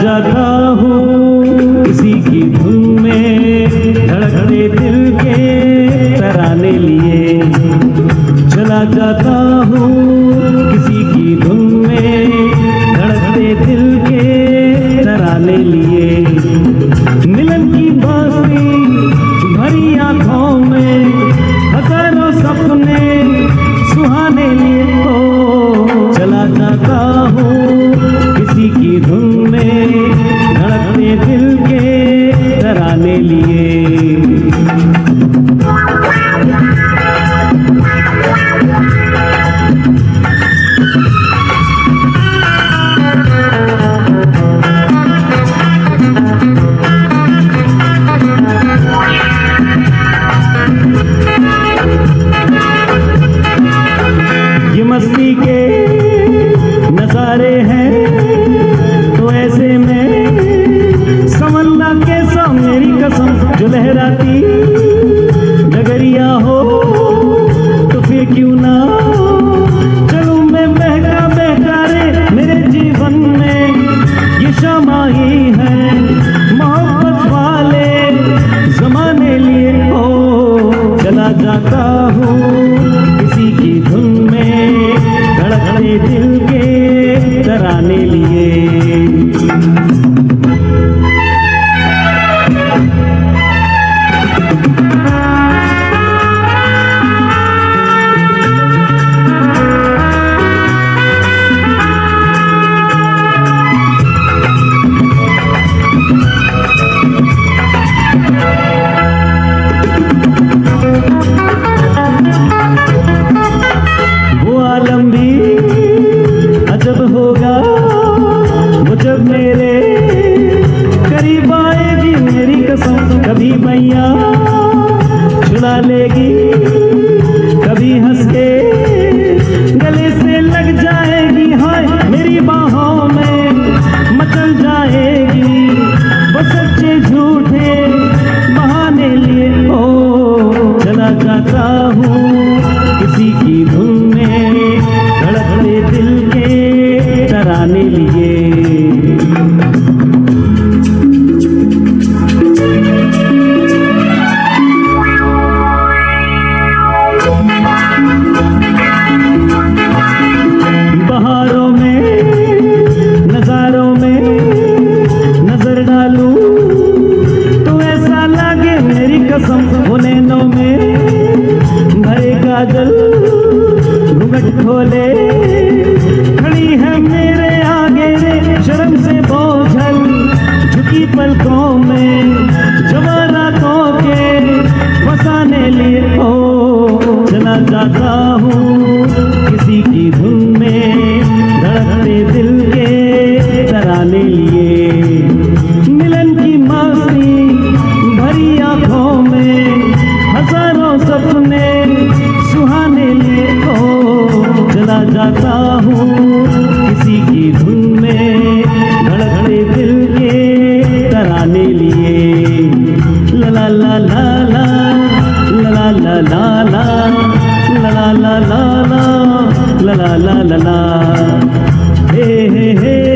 जाता हूँ किसी की धुन में धड़कते दिल के तराने लिए। चला जाता हूँ किसी की धुन में धड़कते दिल के तराने लिए। मिलन की बांसुरी भरी आँखों में हज़ारों सपने सुहाने लिए हो ले लिए। मस्ती के नजारे हैं तो ऐसे में समंदर मेरी कसम जो लहराती? नगरिया हो तो फिर क्यों ना? चलू मैं बहका बहका रे मेरे जीवन में। ये शमा ही है मोहब्बत वाले जमाने लिए। हो, चला जाता Yeah. कसम वो नैनों में भरे काजल घूंघट खोले। खड़ी है मेरे आगे रे, शर्म से बोझल झुकी पलकों में जवानातों के फसाने लिए ओ चला जाता हूँ किसी की धुन में, धड़कते दिल हज़ारों सपने सुहाने लिए ओ चला जाता हूँ। किसी की धुन में धड़कते दिल के तराने लिए। ला ला ला ला ला ला ला ला ला ला ला ला ला ला ला ला ला ला। हे हे, हो।